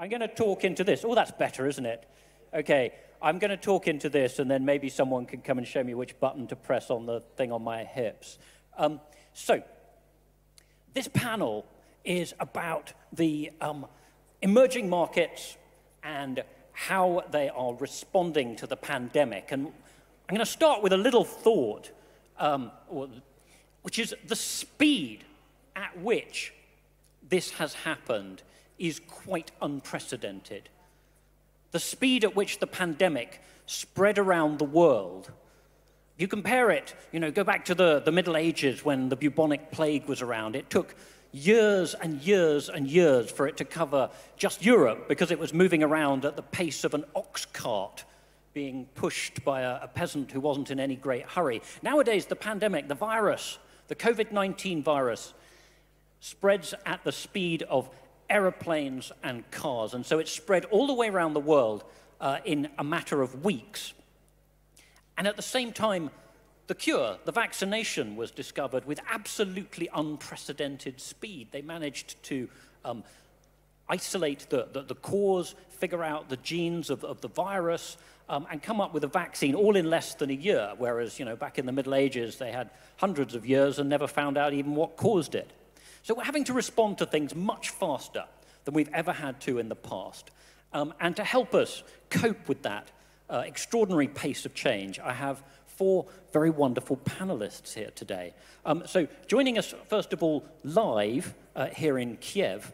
I'm going to talk into this. Oh, that's better, isn't it? Okay, I'm going to talk into this, and then maybe someone can come and show me which button to press on the thing on my hips. Um, so, this panel is about the um, emerging markets and how they are responding to the pandemic. And I'm going to start with a little thought, um, which is the speed at which this has happened is quite unprecedented. The speed at which the pandemic spread around the world, you compare it, you know, go back to the, the Middle Ages when the bubonic plague was around. It took years and years and years for it to cover just Europe because it was moving around at the pace of an ox cart being pushed by a, a peasant who wasn't in any great hurry. Nowadays, the pandemic, the virus, the COVID 19 virus, spreads at the speed of aeroplanes and cars. And so it spread all the way around the world uh, in a matter of weeks. And at the same time, the cure, the vaccination, was discovered with absolutely unprecedented speed. They managed to um, isolate the, the, the, cause, figure out the genes of, of the virus, um, and come up with a vaccine all in less than a year, whereas, you know, back in the Middle Ages, they had hundreds of years and never found out even what caused it. So we're having to respond to things much faster than we've ever had to in the past. Um, and to help us cope with that uh, extraordinary pace of change, I have four very wonderful panelists here today. Um, so joining us, first of all, live uh, here in Kiev,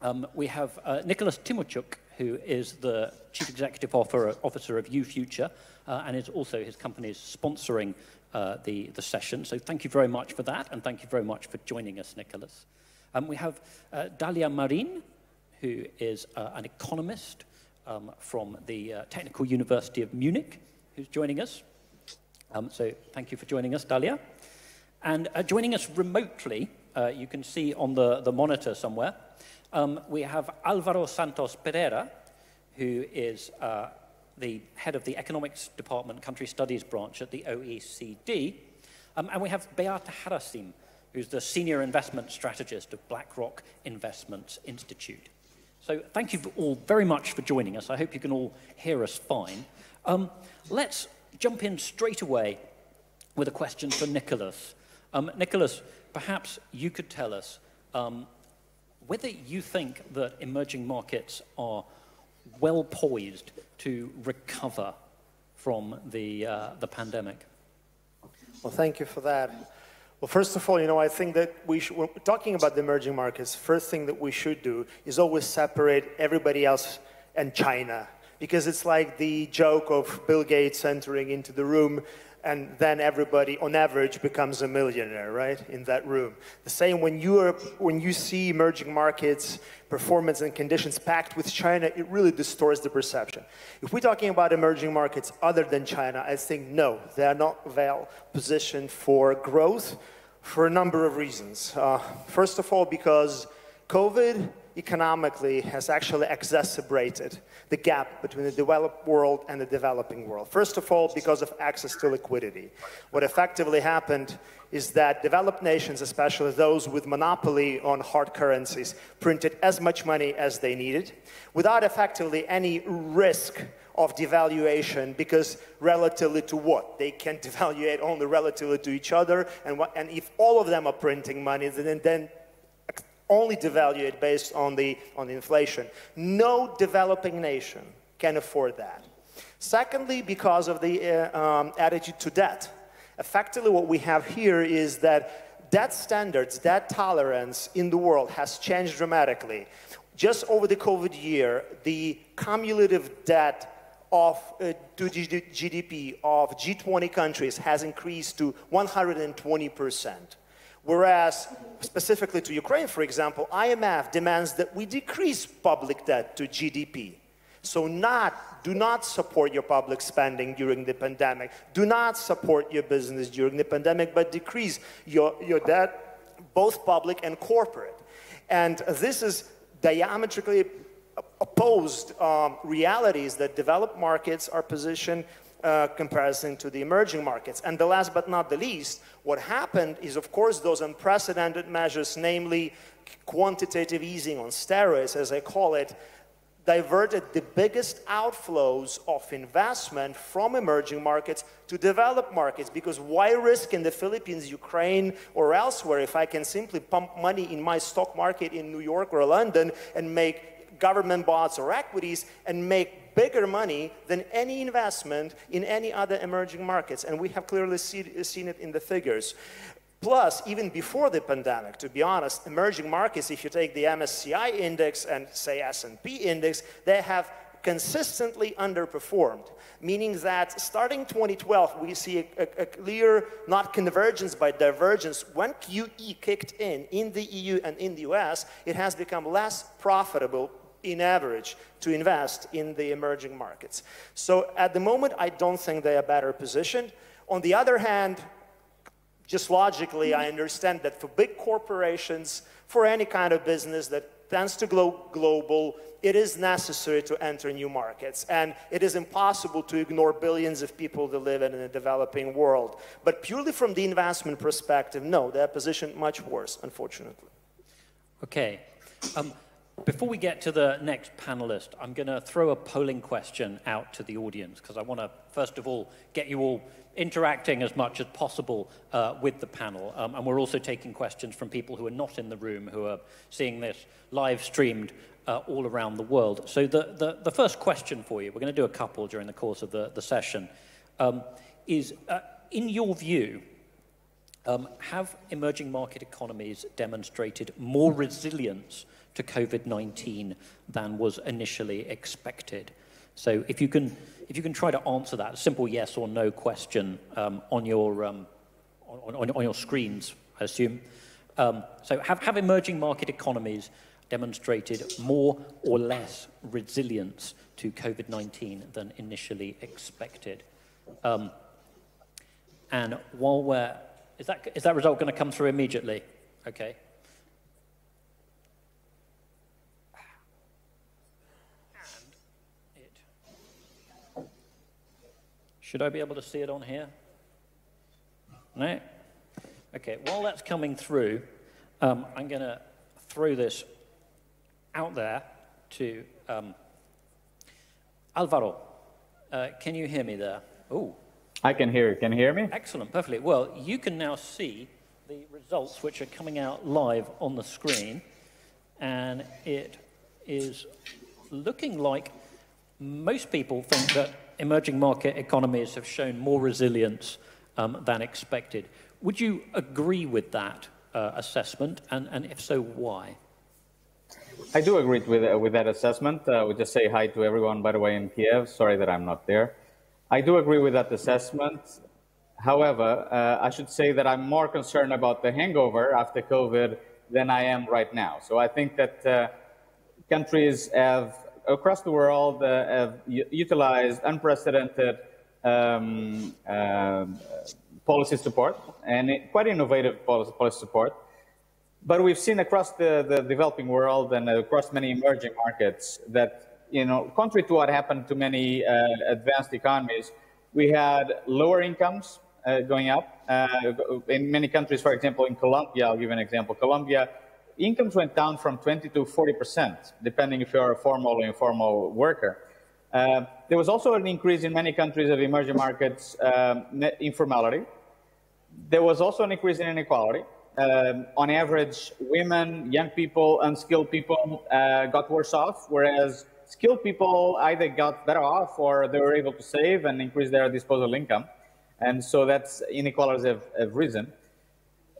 um, we have uh, Nicholas Tymoshchuk, who is the Chief Executive Officer of UFuture, uh, and is also his company is sponsoring uh, the, the session. So thank you very much for that, and thank you very much for joining us, Nicholas. Um, we have uh, Dalia Marin, who is uh, an economist um, from the uh, Technical University of Munich, who's joining us. Um, so thank you for joining us, Dalia. And uh, joining us remotely, uh, you can see on the, the monitor somewhere, um, we have Alvaro Santos Pereira, who is the head of the Economics Department Country Studies branch at the OECD. Um, and we have Beata Harasim, who's the senior investment strategist of BlackRock Investments Institute. So thank you all very much for joining us. I hope you can all hear us fine. Um, let's jump in straight away with a question for Nicholas. Um, Nicholas, perhaps you could tell us um, whether you think that emerging markets are well poised to recover from the, uh, the pandemic? Well, thank you for that. Well, first of all, you know, I think that we should, when talking about the emerging markets, first thing that we should do is always separate everybody else and China. Because it's like the joke of Bill Gates entering into the room and then everybody on average becomes a millionaire right in that room. The same when you are when you see emerging markets performance and conditions packed with china it really distorts the perception. If we're talking about emerging markets other than china i think no they are not well positioned for growth for a number of reasons. Uh, first of all because covid economically has actually exacerbated the gap between the developed world and the developing world. First of all, because of access to liquidity. What effectively happened is that developed nations, especially those with monopoly on hard currencies, printed as much money as they needed without effectively any risk of devaluation because relatively to what? They can devaluate only relatively to each other and, what, and if all of them are printing money, then, then only devalue it based on the, on the inflation. No developing nation can afford that. Secondly, because of the uh, um, attitude to debt. Effectively, what we have here is that debt standards, debt tolerance in the world has changed dramatically. Just over the COVID year, the cumulative debt of uh, to GDP of G20 countries has increased to 120 percent. Whereas, specifically to Ukraine, for example, IMF demands that we decrease public debt to GDP. So not, do not support your public spending during the pandemic. Do not support your business during the pandemic, but decrease your, your debt, both public and corporate. And this is diametrically opposed um, realities that developed markets are positioned uh, comparison to the emerging markets. And the last but not the least, what happened is, of course, those unprecedented measures, namely quantitative easing on steroids, as I call it, diverted the biggest outflows of investment from emerging markets to developed markets because why risk in the Philippines, Ukraine, or elsewhere if I can simply pump money in my stock market in New York or London and make government bonds or equities and make bigger money than any investment in any other emerging markets. And we have clearly see, seen it in the figures. Plus, even before the pandemic, to be honest, emerging markets, if you take the MSCI index and say S&P index, they have consistently underperformed, meaning that starting 2012, we see a, a, a, clear, not convergence, but divergence. When QE kicked in, in the EU and in the US, it has become less profitable in average to invest in the emerging markets. So at the moment, I don't think they are better positioned. On the other hand, just logically, I understand that for big corporations, for any kind of business that tends to go global, it is necessary to enter new markets. And it is impossible to ignore billions of people that live in a developing world. But purely from the investment perspective, no, they're positioned much worse, unfortunately. Okay. Um, before we get to the next panelist, I'm going to throw a polling question out to the audience because I want to, first of all, get you all interacting as much as possible uh, with the panel. Um, and we're also taking questions from people who are not in the room, who are seeing this live streamed uh, all around the world. So the, the, the, first question for you, we're going to do a couple during the course of the, the session, um, is uh, in your view, um, have emerging market economies demonstrated more resilience to COVID-19 than was initially expected? So if you can if you can try to answer that, simple yes or no question um, on, your, um, on, on, on, your screens, I assume. Um, so have, have emerging market economies demonstrated more or less resilience to COVID-19 than initially expected? Um, and while we're, is that, is that result going to come through immediately? Okay. Should I be able to see it on here? No? Okay, while that's coming through, um, I'm going to throw this out there to um, Alvaro. Uh, can you hear me there? Oh. I can hear you. Can you hear me? Excellent, perfectly. Well, you can now see the results which are coming out live on the screen, and it is looking like most people think that emerging market economies have shown more resilience um, than expected. Would you agree with that uh, assessment, and, and if so, why? I do agree with, uh, with that assessment. Uh, we just say hi to everyone, by the way, in Kiev. Sorry that I'm not there. I do agree with that assessment. However, uh, I should say that I'm more concerned about the hangover after COVID than I am right now. So I think that uh, countries have across the world uh, have utilized unprecedented um, uh, policy support and quite innovative policy, policy support. But we've seen across the, the developing world and across many emerging markets that, you know, contrary to what happened to many uh, advanced economies, we had lower incomes uh, going up. Uh, in many countries, for example, in Colombia, I'll give an example. Colombia incomes went down from 20 to 40%, depending if you're a formal or informal worker. Uh, there was also an increase in many countries of emerging markets um, informality. There was also an increase in inequality. Um, on average, women, young people, unskilled people uh, got worse off, whereas skilled people either got better off or they were able to save and increase their disposable income. And so that's inequalities have, have risen.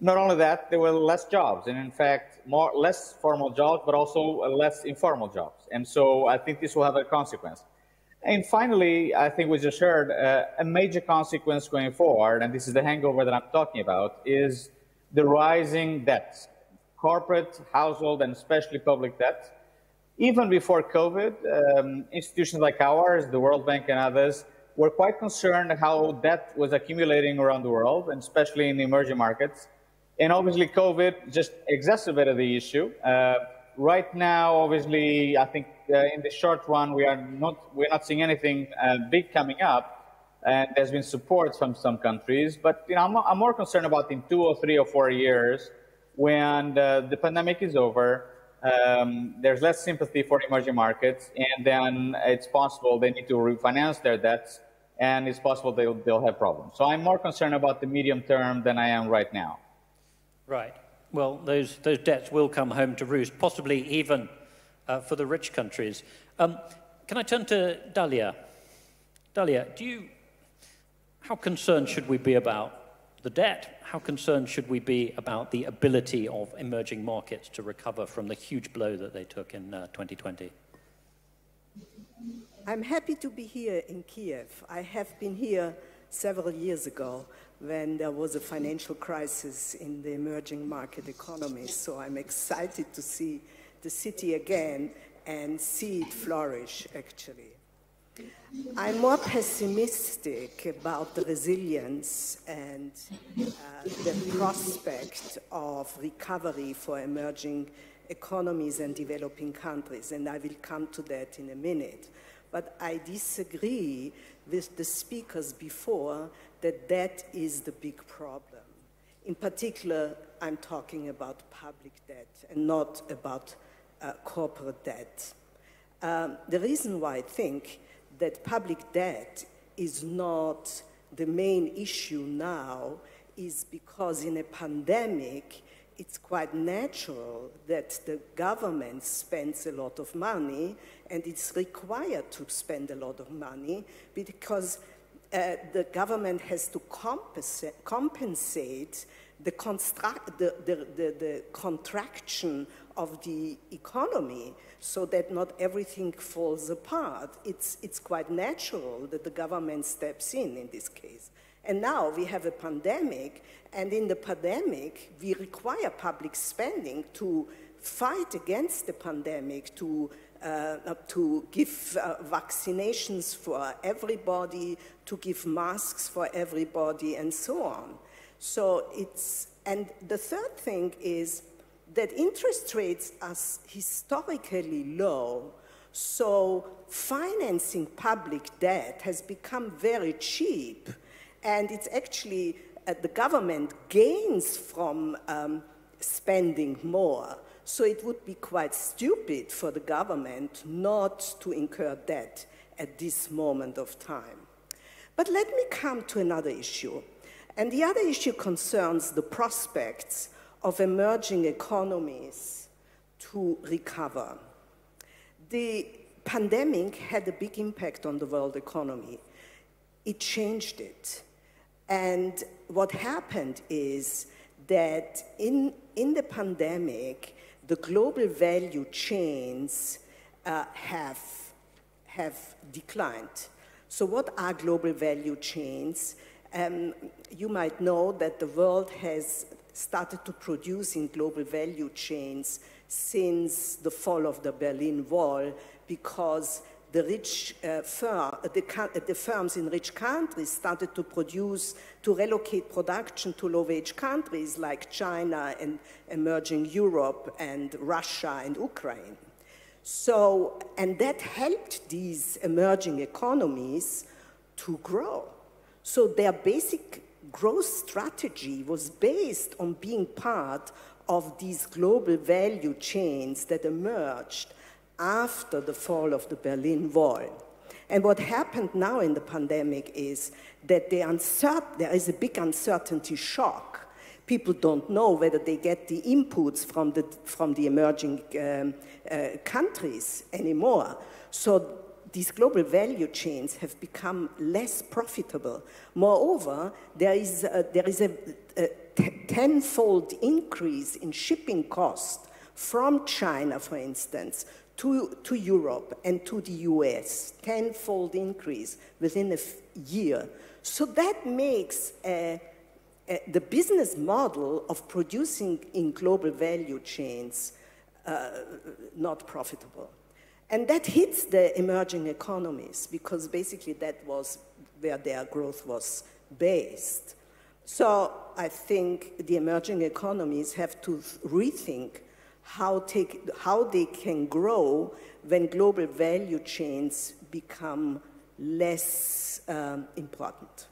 Not only that, there were less jobs, and in fact, more less formal jobs, but also less informal jobs. And so I think this will have a consequence. And finally, I think we just heard uh, a major consequence going forward, and this is the hangover that I'm talking about, is the rising debt, corporate, household, and especially public debt. Even before COVID, um, institutions like ours, the World Bank and others, were quite concerned how debt was accumulating around the world, and especially in the emerging markets. And obviously, COVID just exacerbated the issue. Uh, right now, obviously, I think uh, in the short run, we are not we're not seeing anything uh, big coming up, and there's been support from some countries. But you know, I'm, I'm more concerned about in two or three or four years when the, the pandemic is over. um, there's less sympathy for emerging markets, and then it's possible they need to refinance their debts, and it's possible they'll, they'll have problems. So I'm more concerned about the medium term than I am right now. Right. Well, those, those debts will come home to roost, possibly even uh, for the rich countries. Um, can I turn to Dalia? Dalia, do you, how concerned should we be about the debt? How concerned should we be about the ability of emerging markets to recover from the huge blow that they took in uh, 2020? I'm happy to be here in Kiev. I have been here several years ago when there was a financial crisis in the emerging market economy. So I'm excited to see the city again and see it flourish, actually. I'm more pessimistic about the resilience and uh, the prospect of recovery for emerging economies and developing countries, and I will come to that in a minute. But I disagree with the speakers before that that is the big problem. In particular, I'm talking about public debt and not about uh, corporate debt. Um, the reason why I think that public debt is not the main issue now is because in a pandemic, it's quite natural that the government spends a lot of money and it's required to spend a lot of money because uh, the government has to compensate, compensate the, the, the, the, contraction of the economy so that not everything falls apart. It's, it's quite natural that the government steps in in this case. And now we have a pandemic, and in the pandemic, we require public spending to fight against the pandemic, to, uh, to give uh, vaccinations for everybody, to give masks for everybody, and so on. So it's, and the third thing is that interest rates are historically low, so financing public debt has become very cheap, and it's actually uh, the government gains from um, spending more. So it would be quite stupid for the government not to incur debt at this moment of time. But let me come to another issue. And the other issue concerns the prospects of emerging economies to recover. The pandemic had a big impact on the world economy. It changed it. And what happened is that in, in the pandemic, the global value chains uh, have, have declined. So what are global value chains? Um, you might know that the world has started to produce in global value chains since the fall of the Berlin Wall because the rich uh, firm, the, the, firms in rich countries started to produce, to relocate production to low-wage countries like China and emerging Europe and Russia and Ukraine. So, and that helped these emerging economies to grow. So their basic growth strategy was based on being part of these global value chains that emerged after the fall of the Berlin Wall. And what happened now in the pandemic is that the there is a big uncertainty shock. People don't know whether they get the inputs from the, from the emerging um, uh, countries anymore. So these global value chains have become less profitable. Moreover, there is a, there is a, a tenfold increase in shipping costs from China, for instance, to, to Europe and to the US, tenfold increase within a year. So that makes uh, uh, the business model of producing in global value chains uh, not profitable. And that hits the emerging economies because basically that was where their growth was based. So I think the emerging economies have to rethink how, take, how they can grow when global value chains become less um, important.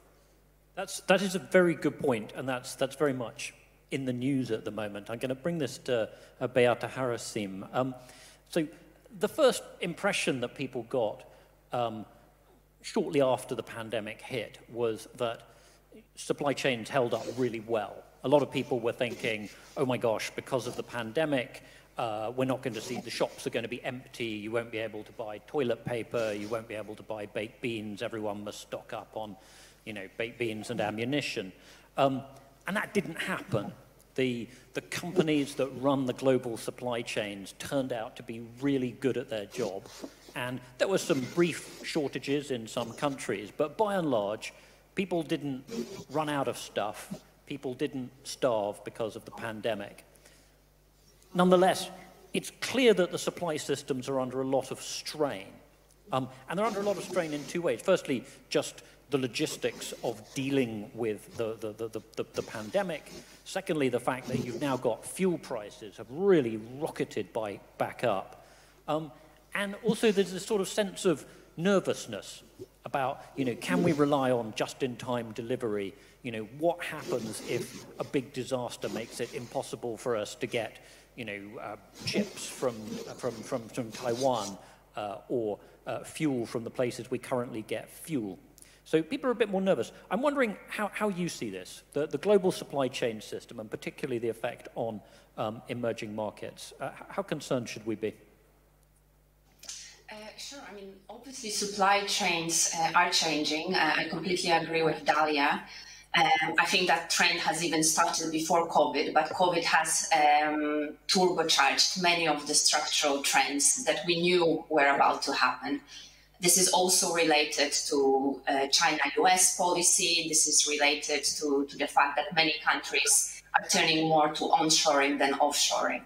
That's, that is a very good point, and that's, that's very much in the news at the moment. I'm going to bring this to uh, Beata Harasim. Um, so the first impression that people got um, shortly after the pandemic hit was that supply chains held up really well. A lot of people were thinking, oh my gosh, because of the pandemic, uh, we're not going to see, the shops are going to be empty, you won't be able to buy toilet paper, you won't be able to buy baked beans, everyone must stock up on, you know, baked beans and ammunition. Um, and that didn't happen. The, the companies that run the global supply chains turned out to be really good at their job. And there were some brief shortages in some countries, but by and large, people didn't run out of stuff. People didn't starve because of the pandemic. Nonetheless, it's clear that the supply systems are under a lot of strain. Um, and they're under a lot of strain in two ways. Firstly, just the logistics of dealing with the, the, the, the, the pandemic. Secondly, the fact that you've now got fuel prices have really rocketed by, back up. Um, and also there's this sort of sense of nervousness about, you know, can we rely on just-in-time delivery? You know, what happens if a big disaster makes it impossible for us to get, you know, uh, chips from, from, from, from Taiwan uh, or uh, fuel from the places we currently get fuel? So people are a bit more nervous. I'm wondering how, how you see this, the, the global supply chain system, and particularly the effect on um, emerging markets. Uh, how concerned should we be? Uh, sure. I mean, obviously, supply chains uh, are changing. Uh, I completely agree with Dalia. Um, I think that trend has even started before COVID, but COVID has um, turbocharged many of the structural trends that we knew were about to happen. This is also related to uh, China-US policy. This is related to, to the fact that many countries are turning more to onshoring than offshoring.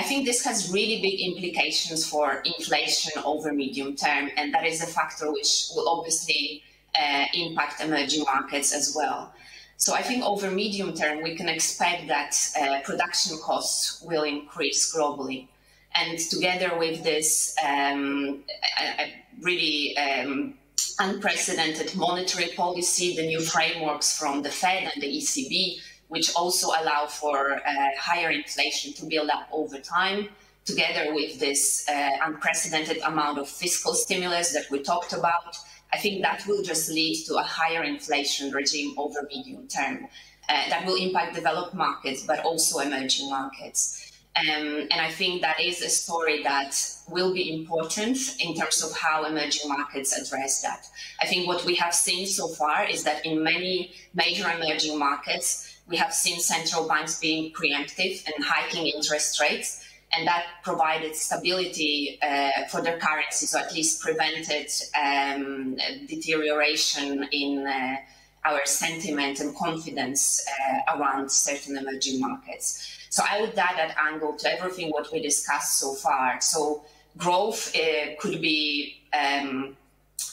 I think this has really big implications for inflation over medium term, and that is a factor which will obviously uh, impact emerging markets as well. So I think over medium term, we can expect that uh, production costs will increase globally. And together with this um, a, a really um, unprecedented monetary policy, the new frameworks from the Fed and the ECB, which also allow for uh, higher inflation to build up over time, together with this uh, unprecedented amount of fiscal stimulus that we talked about, I think that will just lead to a higher inflation regime over medium term. Uh, that will impact developed markets, but also emerging markets. Um, and I think that is a story that will be important in terms of how emerging markets address that. I think what we have seen so far is that in many major emerging markets, we have seen central banks being preemptive and hiking interest rates, and that provided stability uh, for their currencies, or at least prevented um, deterioration in uh, our sentiment and confidence uh, around certain emerging markets. So I would add that angle to everything what we discussed so far. So growth uh, could be um,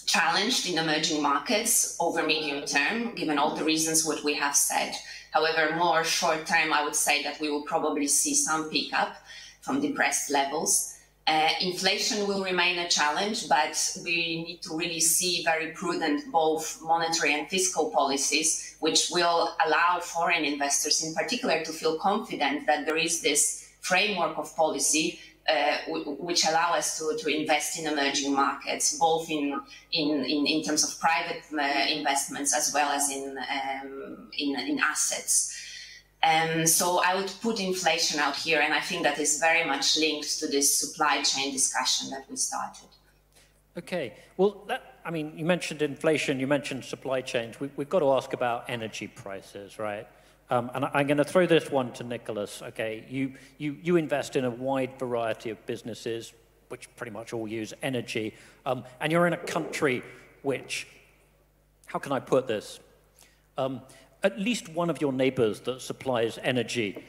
challenged in emerging markets over medium term, given all the reasons what we have said. However, more short term, I would say that we will probably see some pickup from depressed levels. Uh, inflation will remain a challenge, but we need to really see very prudent both monetary and fiscal policies, which will allow foreign investors in particular to feel confident that there is this framework of policy uh, which allow us to, to invest in emerging markets, both in, in, in, in terms of private uh, investments as well as in, um, in, in assets. Um, so I would put inflation out here, and I think that is very much linked to this supply chain discussion that we started. Okay. Well, that, I mean, you mentioned inflation, you mentioned supply chains. We, have got to ask about energy prices, right? Um, and I'm going to throw this one to Nicholas. Okay, you, you, you invest in a wide variety of businesses, which pretty much all use energy, um, and you're in a country which, how can I put this? Um, at least one of your neighbors that supplies energy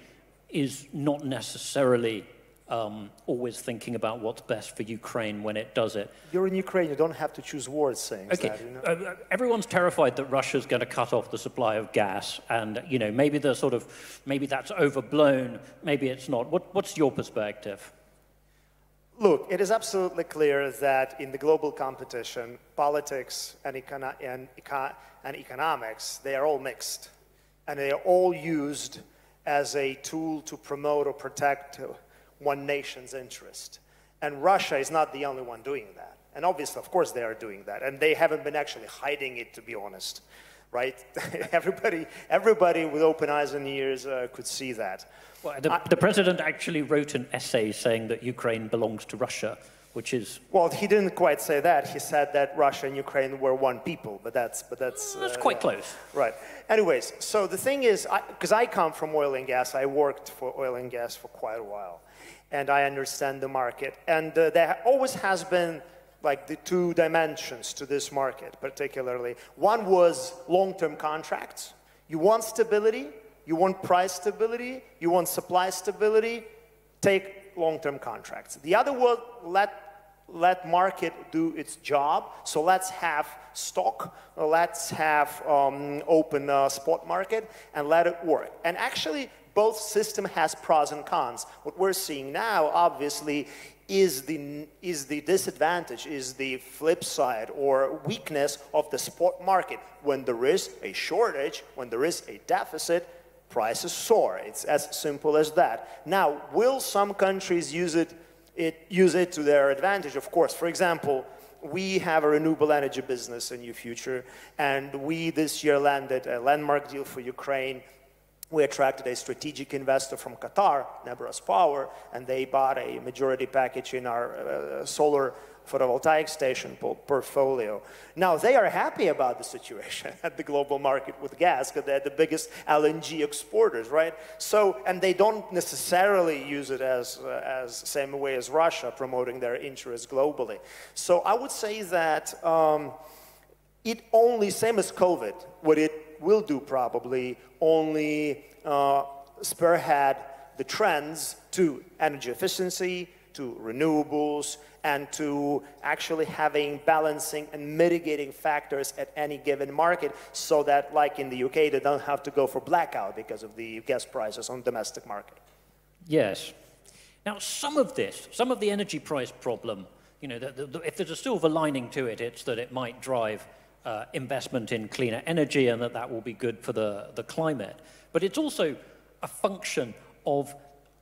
is not necessarily um, always thinking about what's best for Ukraine when it does it. You're in Ukraine, you don't have to choose words saying okay. that. You know? uh, everyone's terrified that Russia's going to cut off the supply of gas, and you know maybe the sort of maybe that's overblown, maybe it's not. What, what's your perspective? Look, it is absolutely clear that in the global competition, politics and, econo and, eco and economics, they are all mixed. And they are all used as a tool to promote or protect one nation's interest. And Russia is not the only one doing that. And obviously, of course, they are doing that. And they haven't been actually hiding it, to be honest, right? everybody, everybody with open eyes and ears uh, could see that. Well, the, I, the president actually wrote an essay saying that Ukraine belongs to Russia which is well he didn't quite say that he said that russia and ukraine were one people but that's but that's that's uh, quite close right anyways so the thing is because I, I, come from oil and gas i worked for oil and gas for quite a while and i understand the market and uh, there always has been like the two dimensions to this market particularly one was long-term contracts you want stability you want price stability you want supply stability take long-term contracts. The other was let let market do its job. So let's have stock, let's have um, open uh, spot market, and let it work. And actually, both system has pros and cons. What we're seeing now, obviously, is the, is the disadvantage, is the flip side or weakness of the spot market. When there is a shortage, when there is a deficit, prices soar. It's as simple as that. Now, will some countries use it, it, use it to their advantage? Of course. For example, we have a renewable energy business in UFuture, and we this year landed a landmark deal for Ukraine. We attracted a strategic investor from Qatar, Nebras Power, and they bought a majority package in our uh, solar photovoltaic station portfolio. Now, they are happy about the situation at the global market with gas because they're the biggest LNG exporters, right? So, and they don't necessarily use it as, uh, as same way as Russia, promoting their interests globally. So I would say that um, it only, same as COVID, what it will do probably only uh, spearhead the trends to energy efficiency, to renewables, and to actually having balancing and mitigating factors at any given market so that, like in the UK, they don't have to go for blackout because of the gas prices on domestic market. Yes. Now, some of this, some of the energy price problem, you know, the, the, the, if there's a silver lining to it, it's that it might drive uh, investment in cleaner energy and that that will be good for the, the climate. But it's also a function of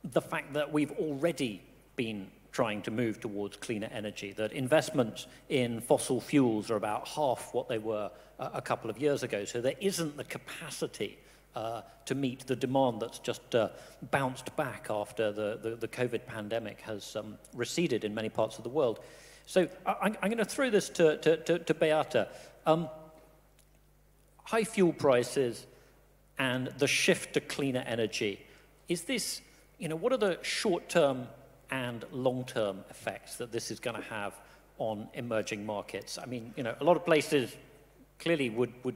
the fact that we've already been trying to move towards cleaner energy, that investments in fossil fuels are about half what they were a, a couple of years ago. So there isn't the capacity uh, to meet the demand that's just uh, bounced back after the, the, the COVID pandemic has um, receded in many parts of the world. So I, am going to throw this to, to, to, to Beata. Um, high fuel prices and the shift to cleaner energy. Is this, you know, what are the short-term and long-term effects that this is going to have on emerging markets. I mean, you know, a lot of places clearly would, would,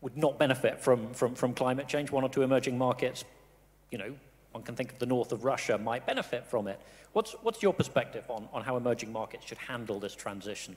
would not benefit from, from, from climate change. One or two emerging markets, you know, one can think of the north of Russia might benefit from it. What's, what's your perspective on, on how emerging markets should handle this transition?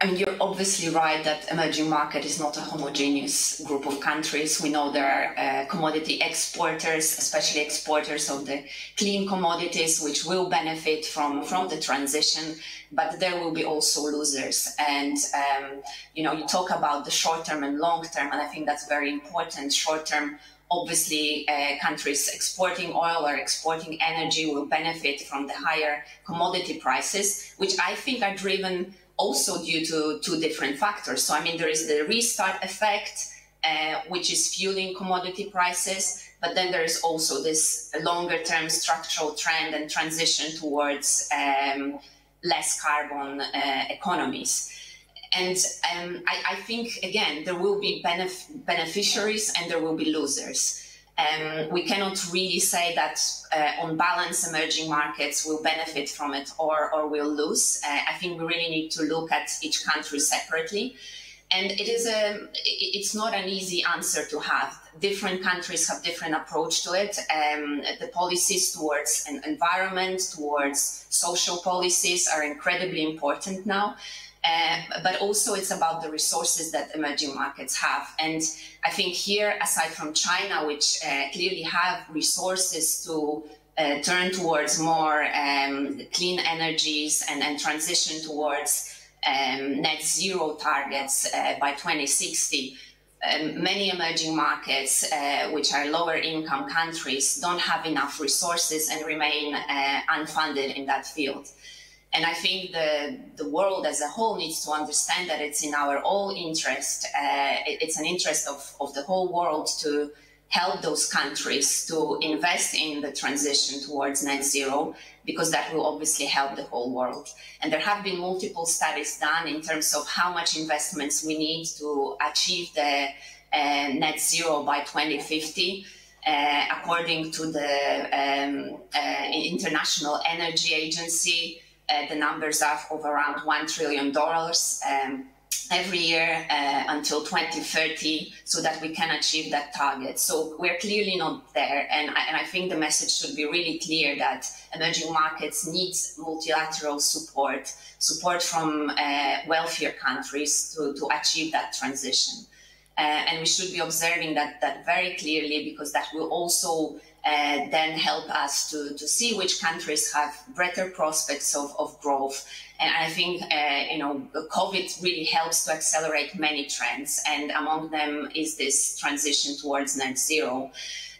I mean, you're obviously right that emerging market is not a homogeneous group of countries. We know there are uh, commodity exporters, especially exporters of the clean commodities, which will benefit from, from the transition, but there will be also losers. And, um, you know, you talk about the short term and long term, and I think that's very important. Short term, obviously uh, countries exporting oil or exporting energy will benefit from the higher commodity prices, which I think are driven also due to two different factors. So, I mean, there is the restart effect, uh, which is fueling commodity prices, but then there is also this longer term structural trend and transition towards um, less carbon uh, economies. And um, I, I, think, again, there will be benef- beneficiaries and there will be losers. Um, we cannot really say that uh, on balance emerging markets will benefit from it or, or will lose. Uh, I think we really need to look at each country separately. And it is a, it's not an easy answer to have. Different countries have different approach to it. Um, the policies towards an environment, towards social policies are incredibly important now. Uh, but also it's about the resources that emerging markets have. And I think here, aside from China, which uh, clearly have resources to uh, turn towards more um, clean energies and, and transition towards um, net zero targets uh, by 2060, um, many emerging markets, uh, which are lower income countries, don't have enough resources and remain uh, unfunded in that field. And I think the, the world as a whole needs to understand that it's in our all interest, uh, it, it's an interest of, of the whole world to help those countries to invest in the transition towards net zero because that will obviously help the whole world. And there have been multiple studies done in terms of how much investments we need to achieve the uh, net zero by 2050. Uh, according to the um, uh, International Energy Agency, the numbers are of around $1 trillion. Um, every year uh, until 2030 so that we can achieve that target. So we're clearly not there. And I, and I think the message should be really clear that emerging markets need multilateral support, support from uh, wealthier countries to, to achieve that transition. Uh, and we should be observing that, that very clearly because that will also uh, then help us to, to see which countries have better prospects of, of growth and I think, uh, you know, COVID really helps to accelerate many trends. And among them is this transition towards net zero.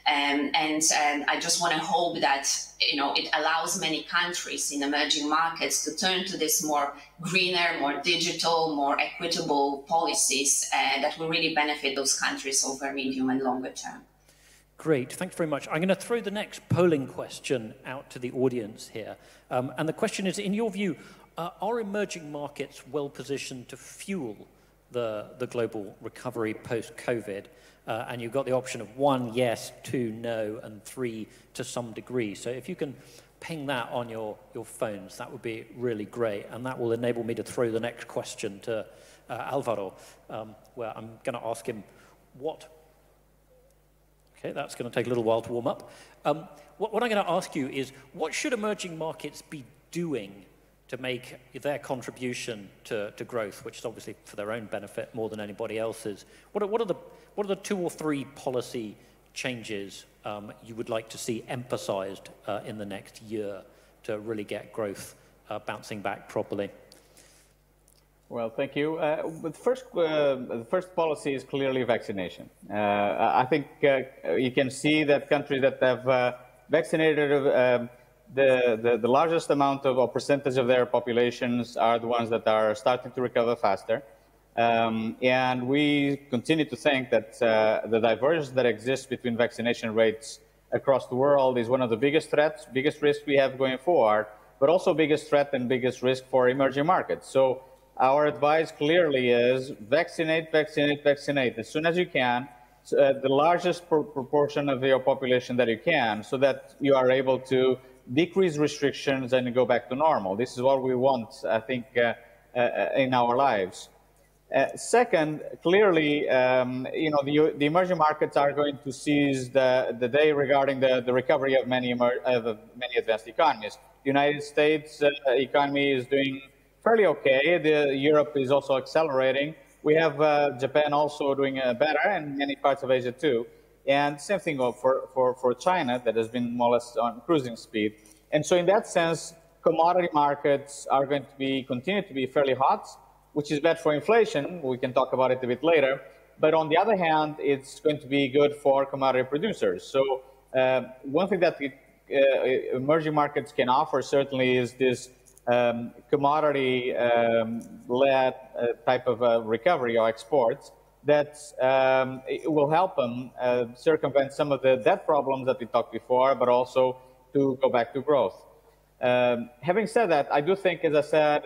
Um, and um, I just want to hope that you know it allows many countries in emerging markets to turn to this more greener, more digital, more equitable policies uh, that will really benefit those countries over medium and longer term. Great, thanks very much. I'm going to throw the next polling question out to the audience here. Um, and the question is, in your view, uh, are emerging markets well positioned to fuel the, the global recovery post-COVID? Uh, and you've got the option of one, yes, two, no, and three to some degree. So if you can ping that on your, your phones, that would be really great. And that will enable me to throw the next question to uh, Alvaro, um, where I'm going to ask him what. Okay, that's going to take a little while to warm up. Um, what, what I'm going to ask you is what should emerging markets be doing to make their contribution to, to growth, which is obviously for their own benefit more than anybody else's. What are, what are, the, what are the two or three policy changes um, you would like to see emphasized uh, in the next year to really get growth uh, bouncing back properly? Well, thank you. Uh, the, first, uh, the first policy is clearly vaccination. Uh, I think uh, you can see that countries that have vaccinated the, the, the, largest amount of or percentage of their populations are the ones that are starting to recover faster. Um, and we continue to think that uh, the divergence that exists between vaccination rates across the world is one of the biggest threats, biggest risks we have going forward, but also biggest threat and biggest risk for emerging markets. So our advice clearly is vaccinate, vaccinate, vaccinate as soon as you can, uh, the largest proportion of your population that you can, so that you are able to decrease restrictions and go back to normal. This is what we want, I think, uh, uh, in our lives. Uh, second, clearly, um, you know, the, the, emerging markets are going to seize the, the day regarding the, the recovery of many, of many advanced economies. The United States uh, economy is doing fairly okay. The, Europe is also accelerating. We have uh, Japan also doing uh, better, and many parts of Asia too. And same thing for, for, for China that has been more or less on cruising speed. And so in that sense, commodity markets are going to be continue to be fairly hot, which is bad for inflation. We can talk about it a bit later. But on the other hand, it's going to be good for commodity producers. So uh, one thing that the, uh, emerging markets can offer certainly is this um, commodity-led um, uh, type of uh, recovery or exports that um, will help them uh, circumvent some of the debt problems that we talked before, but also to go back to growth. Um, having said that, I do think, as I said,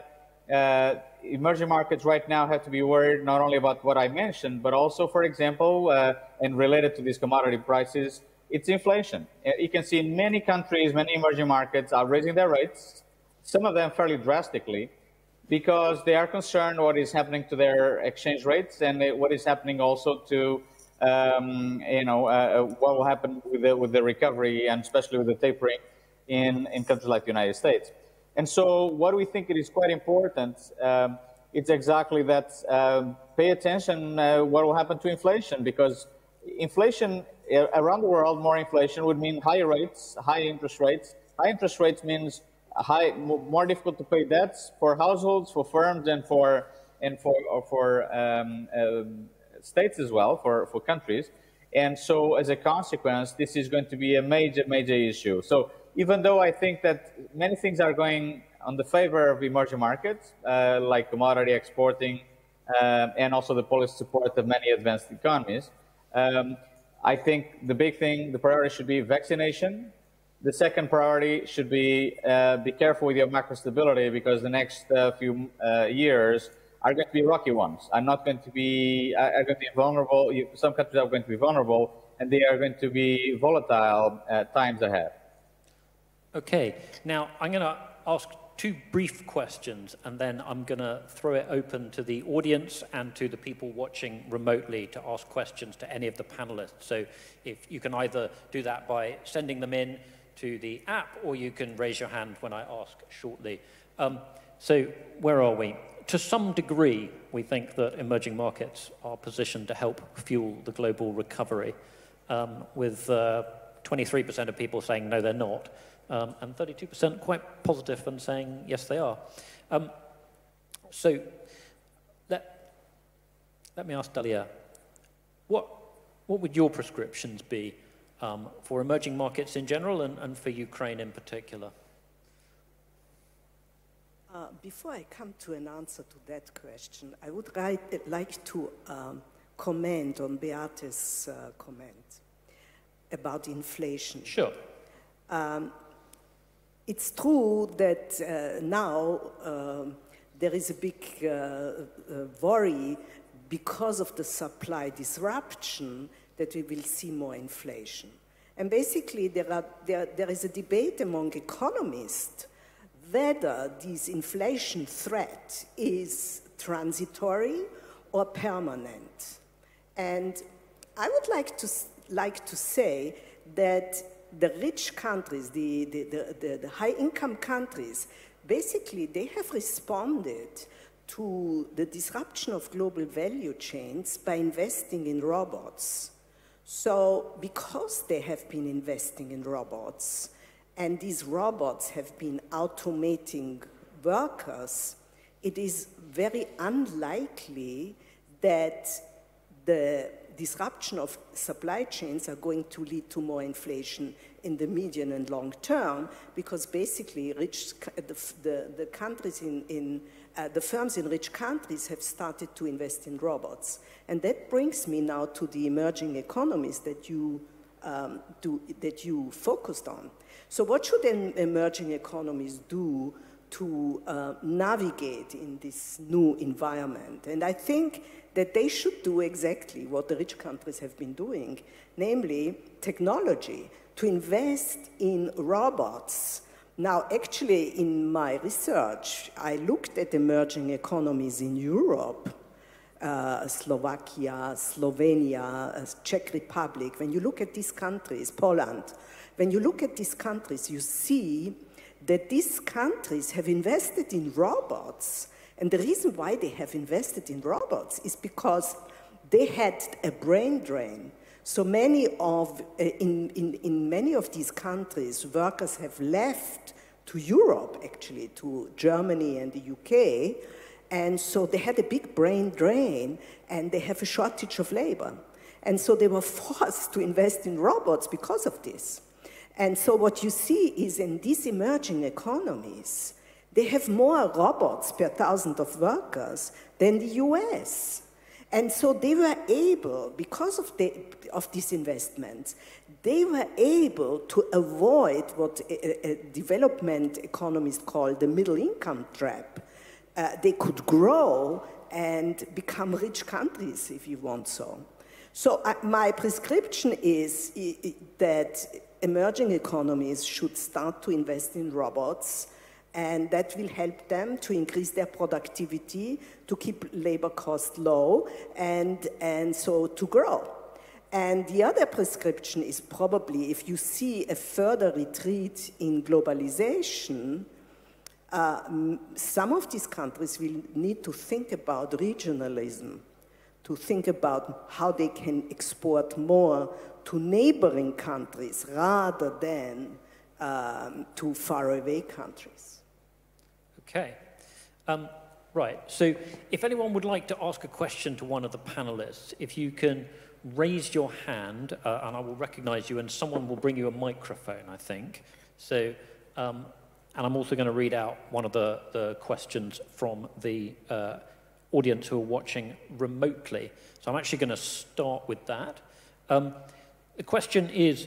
uh, emerging markets right now have to be worried not only about what I mentioned, but also, for example, uh, and related to these commodity prices, it's inflation. Uh, you can see in many countries, many emerging markets are raising their rates, some of them fairly drastically because they are concerned what is happening to their exchange rates and what is happening also to um, you know uh, uh, what will happen with the, with the recovery and especially with the tapering in, in countries like the United States. And so what we think it is quite important, um, it's exactly that um, pay attention uh, what will happen to inflation because inflation uh, around the world, more inflation would mean higher rates, high interest rates. High interest rates means high, more difficult to pay debts for households, for firms, and for and for for um, uh, states as well, for, for countries. And so as a consequence, this is going to be a major, major issue. So even though I think that many things are going on the favor of emerging markets, uh, like commodity exporting, uh, and also the policy support of many advanced economies, um, I think the big thing, the priority should be vaccination. The second priority should be uh, be careful with your macro stability because the next uh, few uh, years are going to be rocky ones. Are not going to be are going to be vulnerable. Some countries are going to be vulnerable, and they are going to be volatile uh, times ahead. Okay. Now I'm going to ask two brief questions, and then I'm going to throw it open to the audience and to the people watching remotely to ask questions to any of the panelists. So if you can either do that by sending them in to the app, or you can raise your hand when I ask shortly. Um, so where are we? To some degree, we think that emerging markets are positioned to help fuel the global recovery, um, with 23% uh, of people saying no, they're not um, and 32% quite positive and saying yes, they are. Um, so let, let me ask Dalia, what, what would your prescriptions be um, for emerging markets in general and, and for Ukraine in particular? Uh, before I come to an answer to that question, I would write, like to um, comment on Beata's uh, comment about inflation. Sure. Um, it's true that uh, now uh, there is a big uh, uh, worry because of the supply disruption that we will see more inflation. And basically, there, are, there, there is a debate among economists whether this inflation threat is transitory or permanent. And I would like to, like to say that the rich countries, the, the, the, the, high-income countries, basically they have responded to the disruption of global value chains by investing in robots. So because they have been investing in robots, and these robots have been automating workers, it is very unlikely that the disruption of supply chains are going to lead to more inflation in the medium and long term because basically rich, the, the, the countries in, in uh, the firms in rich countries have started to invest in robots. And that brings me now to the emerging economies that you, um, do, that you focused on. So what should emerging economies do to uh, navigate in this new environment? And I think that they should do exactly what the rich countries have been doing, namely technology, to invest in robots. Now, actually, in my research, I looked at emerging economies in Europe, uh, Slovakia, Slovenia, uh, Czech Republic. When you look at these countries, Poland, when you look at these countries, you see that these countries have invested in robots and the reason why they have invested in robots is because they had a brain drain. So many of, uh, in, in, in many of these countries, workers have left to Europe, actually, to Germany and the UK, and so they had a big brain drain, and they have a shortage of labor. And so they were forced to invest in robots because of this. And so what you see is in these emerging economies, they have more robots per thousand of workers than the US. And so they were able, because of, the, of these investments, they were able to avoid what a, a development economists call the middle income trap. Uh, they could grow and become rich countries, if you want so. So uh, my prescription is that emerging economies should start to invest in robots and that will help them to increase their productivity, to keep labor costs low, and, and so to grow. And the other prescription is probably if you see a further retreat in globalization, uh, some of these countries will need to think about regionalism, to think about how they can export more to neighboring countries rather than um, to faraway countries. Okay. Um, Right. So if anyone would like to ask a question to one of the panelists, if you can raise your hand, uh, and I will recognize you, and someone will bring you a microphone, I think. So, um, and I'm also going to read out one of the, the questions from the uh, audience who are watching remotely. So I'm actually going to start with that. Um, the question is,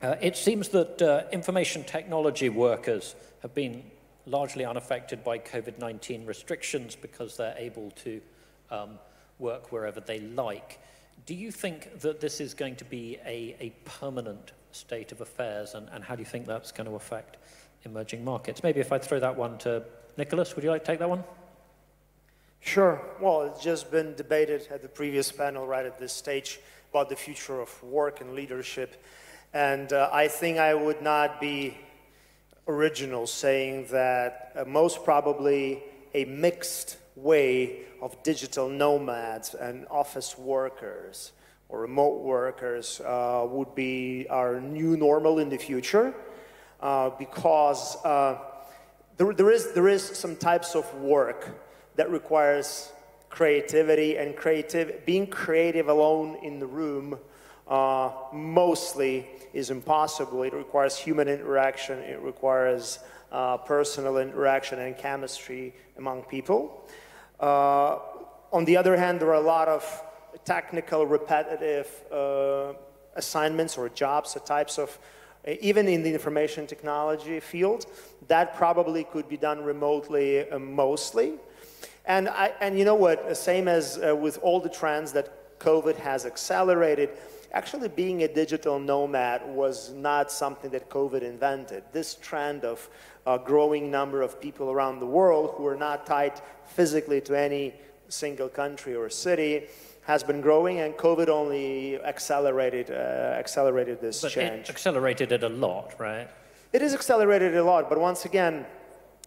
uh, it seems that uh, information technology workers have been largely unaffected by COVID-19 restrictions because they're able to um, work wherever they like. Do you think that this is going to be a, a permanent state of affairs, and, and how do you think that's going to affect emerging markets? Maybe if I throw that one to Nicholas, would you like to take that one? Sure. Well, it's just been debated at the previous panel right at this stage about the future of work and leadership. And uh, I think I would not be original saying that uh, most probably a mixed way of digital nomads and office workers or remote workers uh, would be our new normal in the future uh, because uh, there, there, is, there is some types of work that requires creativity and creative, being creative alone in the room uh, mostly is impossible. It requires human interaction, it requires uh, personal interaction and chemistry among people. Uh, on the other hand, there are a lot of technical, repetitive uh, assignments or jobs, or types of, even in the information technology field, that probably could be done remotely uh, mostly. And, I, and you know what, same as uh, with all the trends that COVID has accelerated, actually being a digital nomad was not something that COVID invented. This trend of a growing number of people around the world who are not tied physically to any single country or city has been growing, and COVID only accelerated, uh, accelerated this but change. It accelerated it a lot, right? It is accelerated a lot, but once again,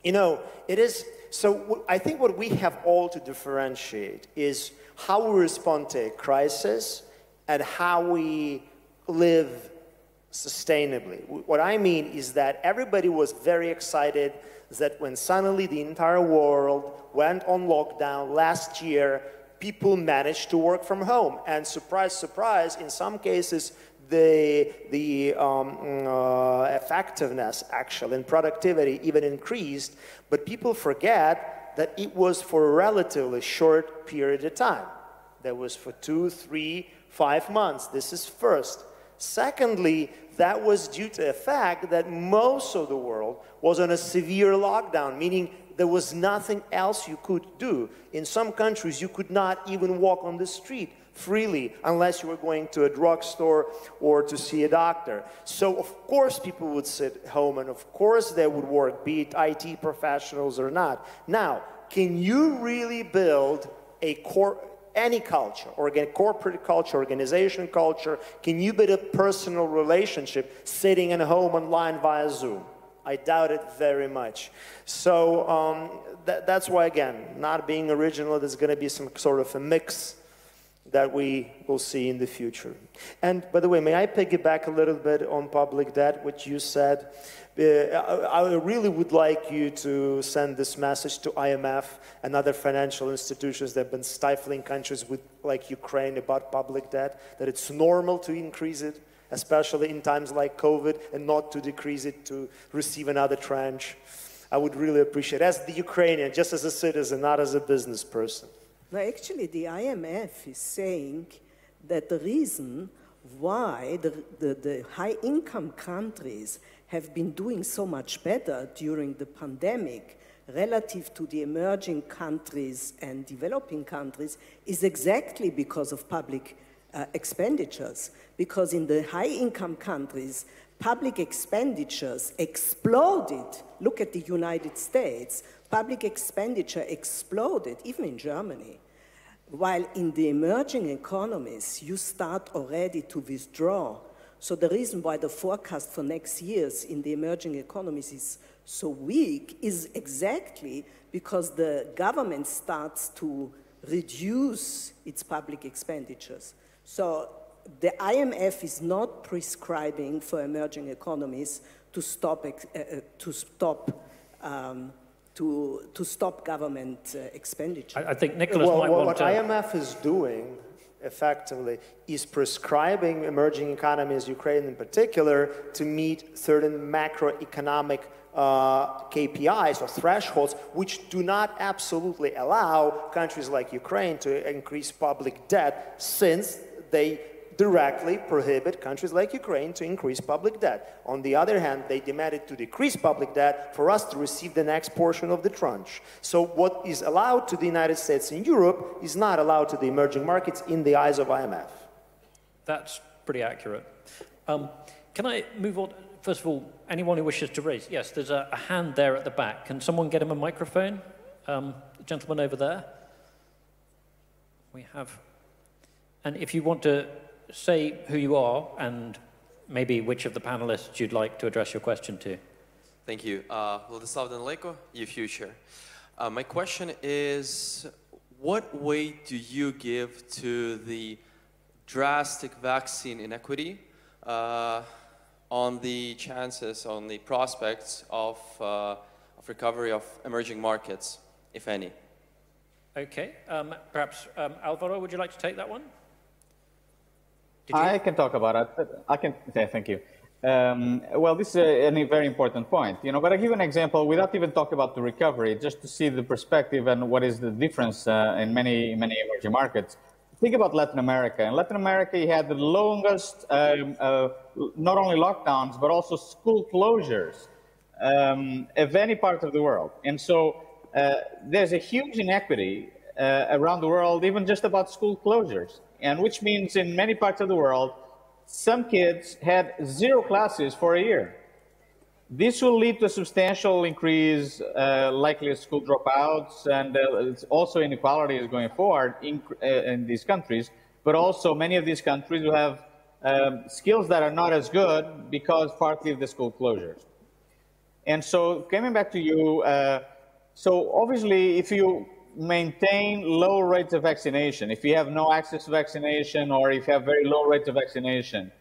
you know, it is, so I think what we have all to differentiate is how we respond to a crisis and how we live sustainably. What I mean is that everybody was very excited that when suddenly the entire world went on lockdown last year, people managed to work from home. And surprise, surprise, in some cases, the, the um, uh, effectiveness actually and productivity even increased, but people forget that it was for a relatively short period of time. That was for two, three, five months. This is first. Secondly, that was due to the fact that most of the world was on a severe lockdown, meaning there was nothing else you could do. In some countries, you could not even walk on the street freely unless you were going to a drugstore or to see a doctor. So, of course, people would sit home and, of course, they would work, be it IT professionals or not. Now, can you really build a core? Any culture, or organ, corporate culture, organization culture, can you build a personal relationship sitting at home online via Zoom? I doubt it very much. So um, that, that's why, again, not being original, there's going to be some sort of a mix that we will see in the future. And by the way, may I piggyback a little bit on public debt, which you said? Uh, I really would like you to send this message to IMF and other financial institutions that have been stifling countries with, like Ukraine about public debt, that it's normal to increase it, especially in times like COVID, and not to decrease it to receive another tranche. I would really appreciate as the Ukrainian, just as a citizen, not as a business person. No, actually, the IMF is saying that the reason why the, the, the high income countries have been doing so much better during the pandemic relative to the emerging countries and developing countries is exactly because of public uh, expenditures. Because in the high income countries, public expenditures exploded. Look at the United States. Public expenditure exploded, even in Germany. While in the emerging economies, you start already to withdraw. So the reason why the forecast for next years in the emerging economies is so weak is exactly because the government starts to reduce its public expenditures. So the IMF is not prescribing for emerging economies to stop, uh, uh, to stop um, to, to stop government uh, expenditure. I, I, think Nicholas well, might well, want what to... IMF is doing effectively is prescribing emerging economies, Ukraine in particular, to meet certain macroeconomic uh, KPIs or thresholds, which do not absolutely allow countries like Ukraine to increase public debt since they directly prohibit countries like Ukraine to increase public debt. On the other hand, they demanded to decrease public debt for us to receive the next portion of the tranche. So what is allowed to the United States and Europe is not allowed to the emerging markets in the eyes of IMF. That's pretty accurate. Um, can I move on? First of all, anyone who wishes to raise? Yes, there's a, a hand there at the back. Can someone get him a microphone? Um, gentleman over there. We have. And if you want to say who you are and maybe which of the panelists you'd like to address your question to. Thank you. Uh, Vladislav Danileko, UFuture. Uh, my question is, what weight do you give to the drastic vaccine inequity uh, on the chances, on the prospects of, uh, of recovery of emerging markets, if any? Okay, um, perhaps um, Alvaro, would you like to take that one? I can talk about it. I can say thank you. Um, well, this is a, a, very important point, you know. But I give an example without even talking about the recovery, just to see the perspective and what is the difference uh, in many many emerging markets. Think about Latin America. In Latin America, you had the longest, um, uh, not only lockdowns but also school closures um, of any part of the world. And so uh, there's a huge inequity uh, around the world, even just about school closures and which means in many parts of the world, some kids had zero classes for a year. This will lead to a substantial increase, uh, likely school dropouts, and uh, also inequality is going forward in, uh, in, these countries. But also, many of these countries will have um, skills that are not as good because partly of the school closures. And so, coming back to you, uh, so obviously, if you maintain low rates of vaccination, if you have no access to vaccination or if you have very low rates of vaccination,